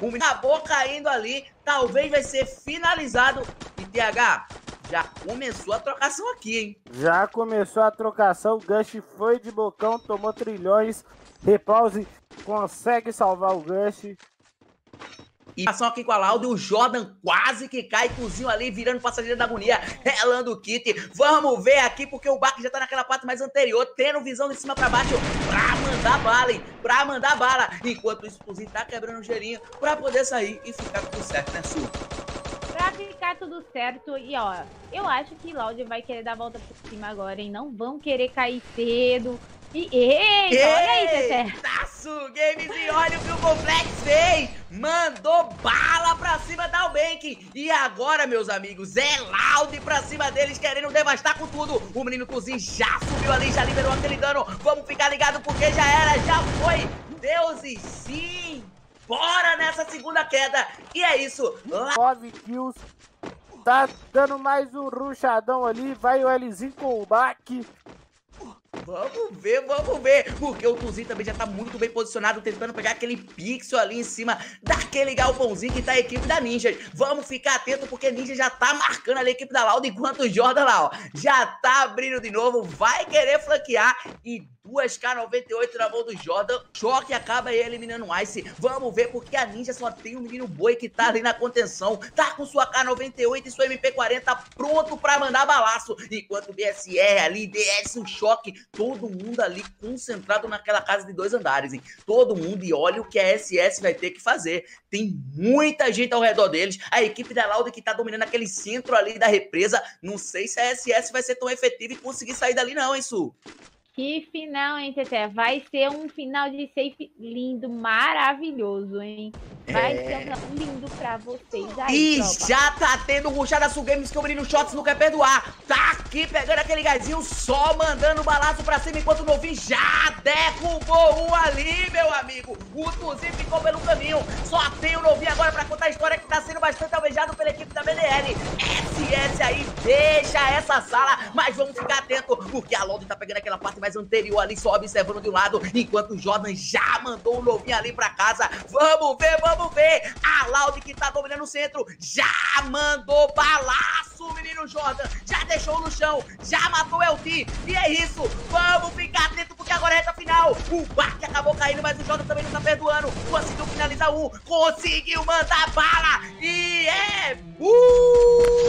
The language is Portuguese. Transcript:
O menino acabou caindo ali, talvez vai ser finalizado. E TH, já começou a trocação aqui, hein? Já começou a trocação, o Gush foi de bocão, tomou trilhões. Repause consegue salvar o Gush. E ação aqui com a Lauda, o Jordan quase que cai, cozinho ali, virando passageiro da agonia, relando o kit. Vamos ver aqui, porque o Bak já tá naquela parte mais anterior, tendo visão de cima pra baixo, pra mandar bala, hein? Pra mandar bala. Enquanto isso, o cozinho tá quebrando o gelinho pra poder sair e ficar tudo certo, né, Su? Pra ficar tudo certo, e ó, eu acho que Laude vai querer dar a volta por cima agora, hein? Não vão querer cair cedo. E, eita, olha aí, Tete. Taço Games e olha o que o Complex fez. Mandou bala pra cima da Albank. E agora, meus amigos, é Loud pra cima deles, querendo devastar com tudo. O menino Cozinho já subiu ali, já liberou aquele dano. Vamos ficar ligado porque já era, já foi. Deuses, sim. Bora nessa segunda queda. E é isso. 9 kills. Tá dando mais um ruchadão ali. Vai o Lzinho com o back. Vamos ver, vamos ver. Porque o Tuzinho também já tá muito bem posicionado, tentando pegar aquele pixel ali em cima daquele galpãozinho que tá a equipe da Ninja. Vamos ficar atento porque Ninja já tá marcando ali a equipe da Lauda, enquanto o Jordan lá, ó, já tá abrindo de novo, vai querer flanquear e 2K98 na mão do Jordan. Choque acaba eliminando o Ice. Vamos ver porque a Ninja só tem o menino boi que tá ali na contenção. Tá com sua K98 e sua MP40 pronto pra mandar balaço. Enquanto o BSR ali, DS, o choque, todo mundo ali concentrado naquela casa de dois andares, hein? Todo mundo e olha o que a SS vai ter que fazer. Tem muita gente ao redor deles. A equipe da Lauda que tá dominando aquele centro ali da represa. Não sei se a SS vai ser tão efetiva e conseguir sair dali não, hein, Su? Que final, hein, Tete? Vai ser um final de safe lindo, maravilhoso, hein? Vai é... ser um final lindo pra vocês aí, E tropa. já tá tendo ruxada Sul Games que o menino Shots não quer perdoar. Tá aqui pegando aquele gazinho, só mandando balaço pra cima, enquanto o Novinho já derrubou um ali, meu amigo. O Tuzinho ficou pelo caminho. Só tem o Novinho agora pra contar a história que tá sendo bastante alvejado pela equipe da BDL. SS aí, deixa essa sala, mas vamos ficar atento, porque a Lodi tá pegando aquela parte mais anterior ali, só observando de um lado, enquanto o Jordan já mandou o novinho ali pra casa. Vamos ver, vamos ver. A Laude que tá dominando o centro, já mandou balaço, menino Jordan. Já deixou no chão, já matou o LT. E é isso, vamos ficar atento porque agora é reta final. O Bak acabou caindo, mas o Jordan também não tá perdoando. Conseguiu finalizar um, conseguiu mandar bala. E é... Uh!